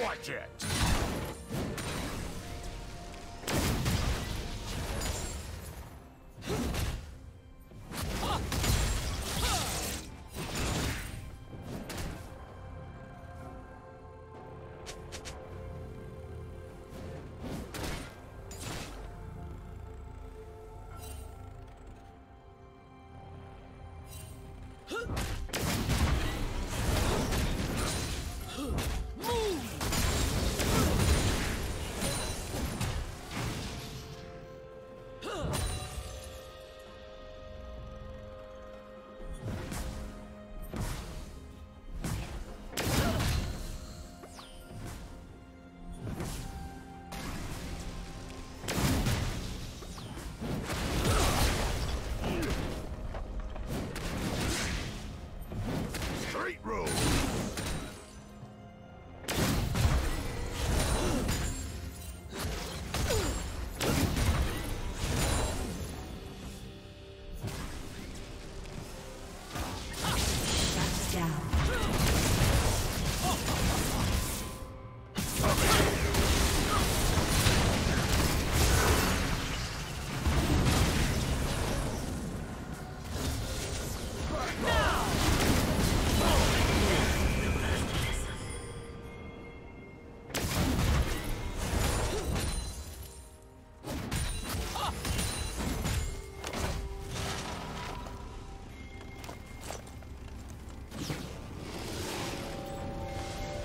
Watch it!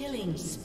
Killing spree.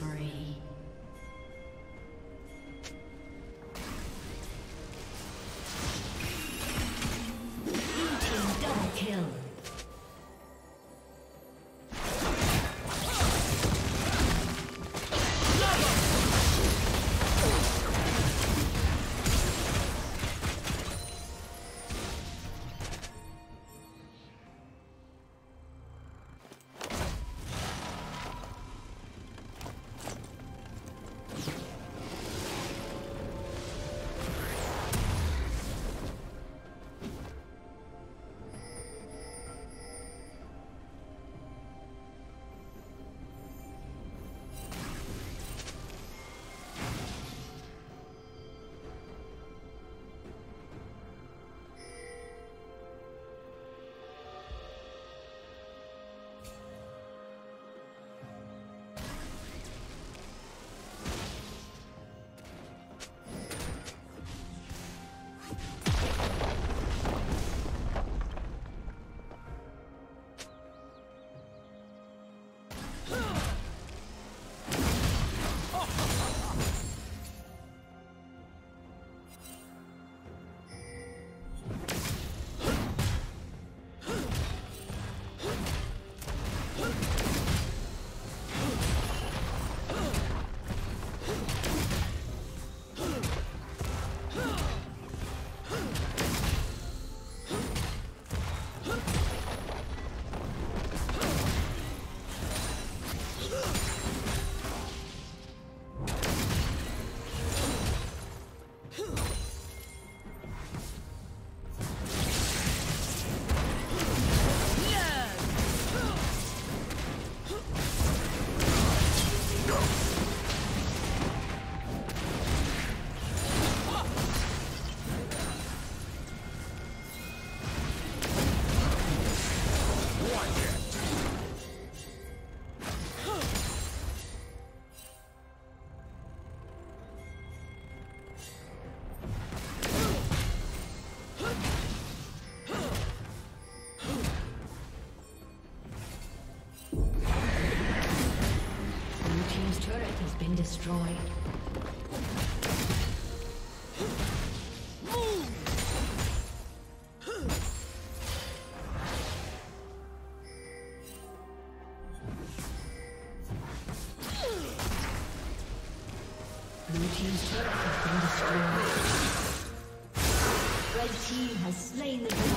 Red Team has slain the dragon.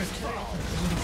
Unstoppable.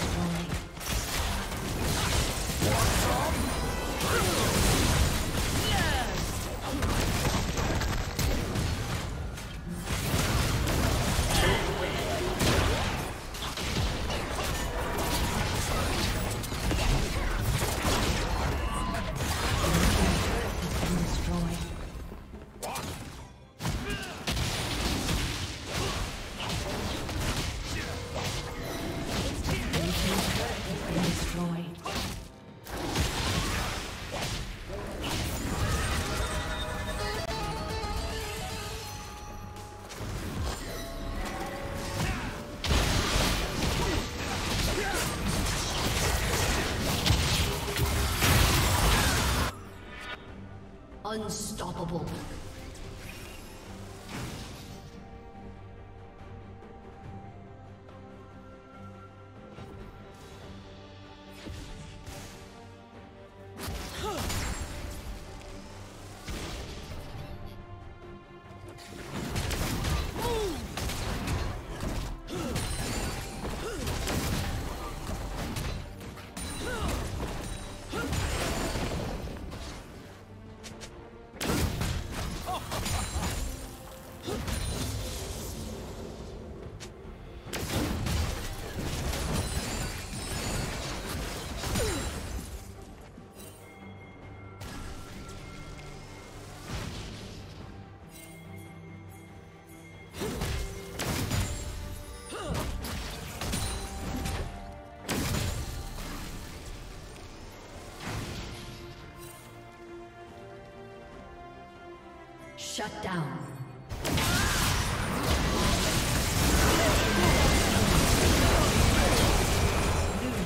Shut down.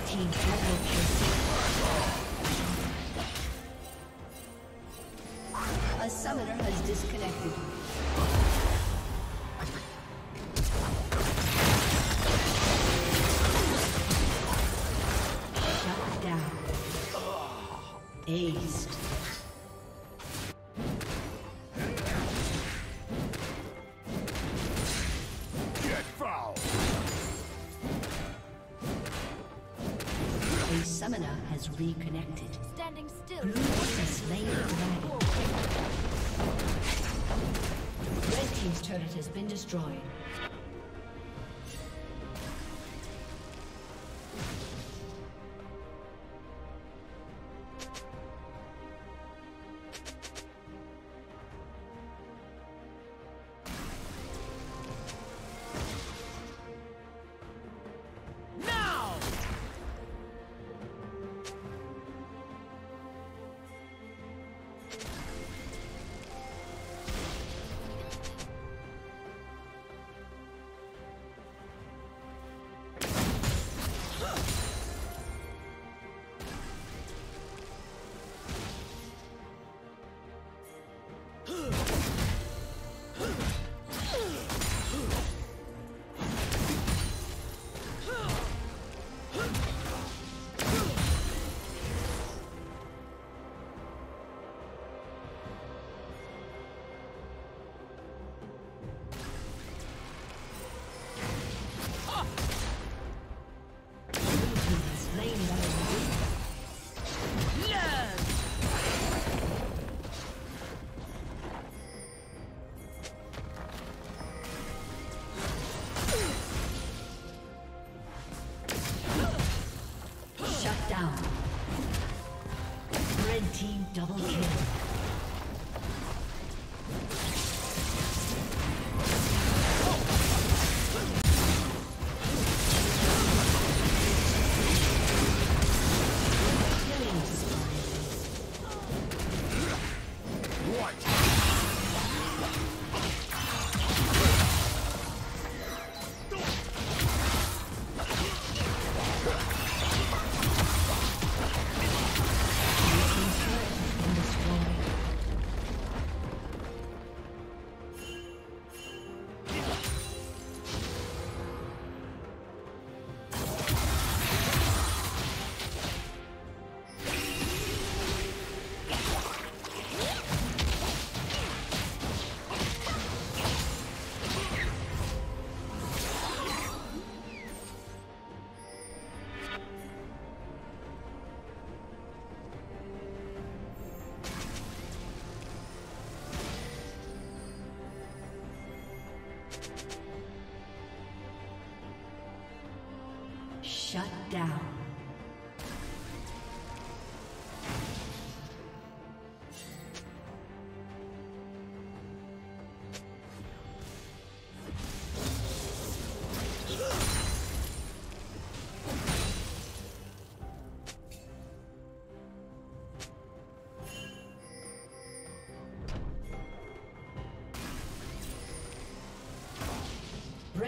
Team A summoner has disconnected. Shut down. Aced. Reconnected. Standing still. Blue has slain the dragon. Red Team's turret has been destroyed. Double kill.